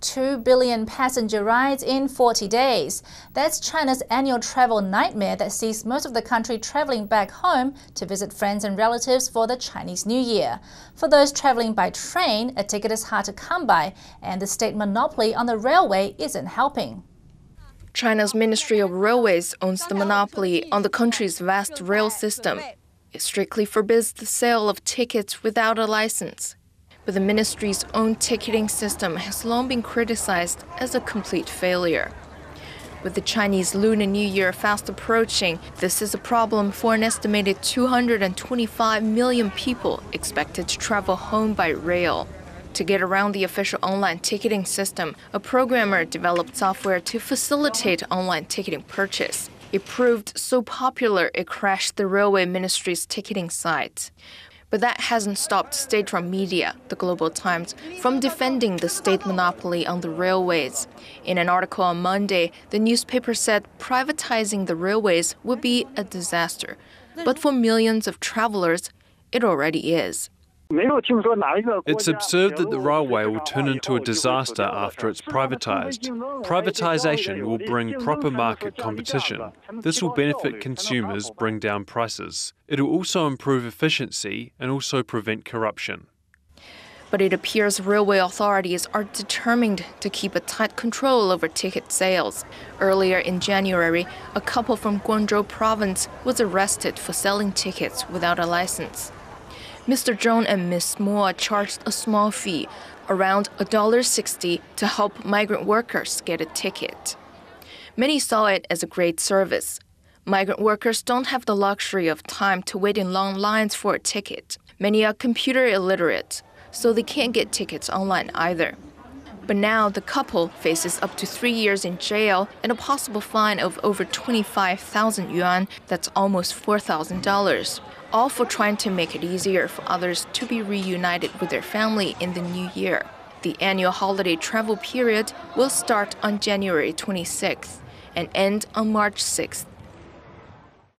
2 billion passenger rides in 40 days. That's China's annual travel nightmare that sees most of the country traveling back home to visit friends and relatives for the Chinese New Year. For those traveling by train, a ticket is hard to come by, and the state monopoly on the railway isn't helping. China's Ministry of Railways owns the monopoly on the country's vast rail system. It strictly forbids the sale of tickets without a license but the ministry's own ticketing system has long been criticized as a complete failure. With the Chinese Lunar New Year fast approaching, this is a problem for an estimated 225 million people expected to travel home by rail. To get around the official online ticketing system, a programmer developed software to facilitate online ticketing purchase. It proved so popular it crashed the railway ministry's ticketing site. But that hasn't stopped state-run media, the Global Times, from defending the state monopoly on the railways. In an article on Monday, the newspaper said privatizing the railways would be a disaster. But for millions of travelers, it already is. It's absurd that the railway will turn into a disaster after it's privatised. Privatisation will bring proper market competition. This will benefit consumers, bring down prices. It will also improve efficiency and also prevent corruption. But it appears railway authorities are determined to keep a tight control over ticket sales. Earlier in January, a couple from Guangzhou province was arrested for selling tickets without a license. Mr. Zhong and Ms. Mo charged a small fee, around $1.60, to help migrant workers get a ticket. Many saw it as a great service. Migrant workers don't have the luxury of time to wait in long lines for a ticket. Many are computer illiterate, so they can't get tickets online either. But now the couple faces up to three years in jail and a possible fine of over 25,000 yuan, that's almost $4,000 all for trying to make it easier for others to be reunited with their family in the new year. The annual holiday travel period will start on January 26th and end on March 6th.